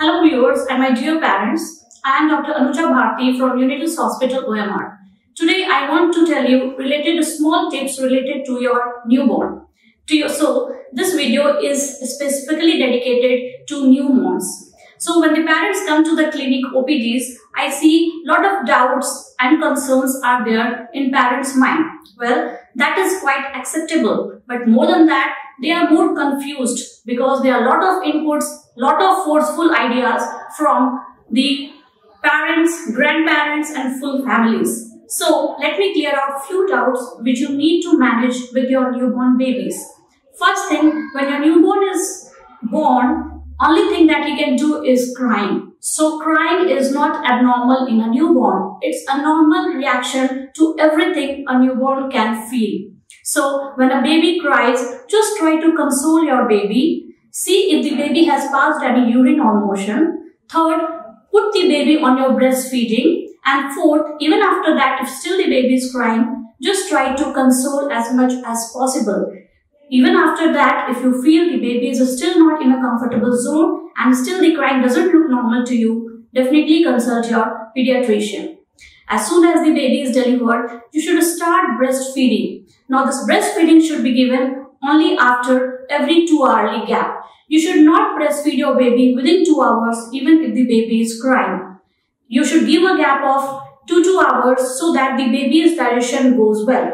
Hello viewers and my dear parents. I am Dr. Anuja Bharti from Unittas Hospital OMR. Today I want to tell you related small tips related to your newborn. To your, so this video is specifically dedicated to newborns. So when the parents come to the clinic OPDs, I see lot of doubts and concerns are there in parents' mind. Well, that is quite acceptable. But more than that, they are more confused because there are a lot of inputs, lot of forceful ideas from the parents, grandparents and full families. So let me clear out few doubts which you need to manage with your newborn babies. First thing, when your newborn is born, only thing that he can do is crying. So crying is not abnormal in a newborn. It's a normal reaction to everything a newborn can feel. So when a baby cries, just try to console your baby. See if the baby has passed any urine or motion. Third, put the baby on your breastfeeding. And fourth, even after that, if still the baby is crying, just try to console as much as possible. Even after that, if you feel the baby is still not in a comfortable zone and still the crying doesn't look normal to you, definitely consult your pediatrician. As soon as the baby is delivered, you should start breastfeeding. Now this breastfeeding should be given only after every 2 hourly gap. You should not breastfeed your baby within 2 hours even if the baby is crying. You should give a gap of 2 2 hours so that the baby's digestion goes well.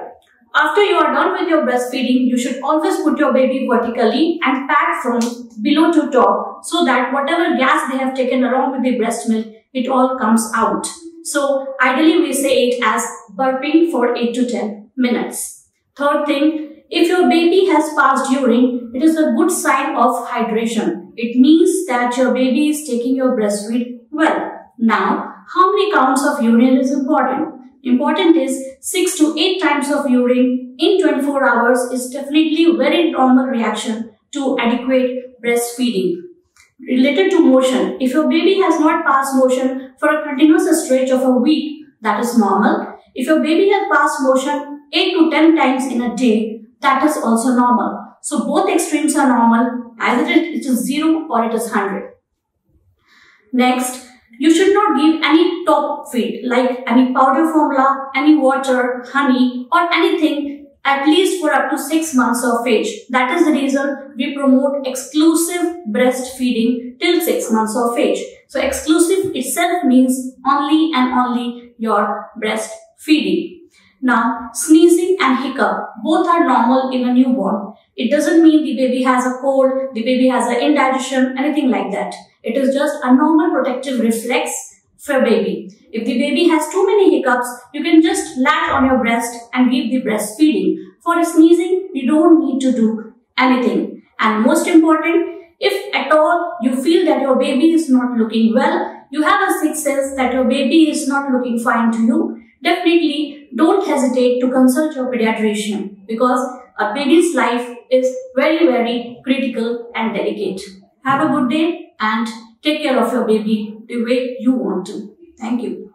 After you are done with your breastfeeding, you should always put your baby vertically and pack from below to top so that whatever gas they have taken along with the breast milk, it all comes out. So ideally we say it as burping for 8 to 10 minutes. Third thing, if your baby has passed urine, it is a good sign of hydration. It means that your baby is taking your breastfeed well. Now, how many counts of urine is important? Important is 6 to 8 times of urine in 24 hours is definitely very normal reaction to adequate breastfeeding. Related to motion, if your baby has not passed motion for a continuous stretch of a week, that is normal. If your baby has passed motion 8 to 10 times in a day, that is also normal. So both extremes are normal, either it is 0 or it is 100. Next, you should not give any top feed like any powder formula, any water, honey or anything at least for up to 6 months of age. That is the reason we promote exclusive breastfeeding till 6 months of age. So exclusive itself means only and only your breastfeeding. Now, sneezing and hiccup, both are normal in a newborn. It doesn't mean the baby has a cold, the baby has an indigestion, anything like that. It is just a normal protective reflex for baby. If the baby has too many hiccups, you can just latch on your breast and give the breastfeeding. For sneezing, you don't need to do anything. And most important, if at all you feel that your baby is not looking well, you have a sixth sense that your baby is not looking fine to you, definitely don't hesitate to consult your pediatrician because a baby's life is very, very critical and delicate. Have a good day and take care of your baby the way you want to. Thank you.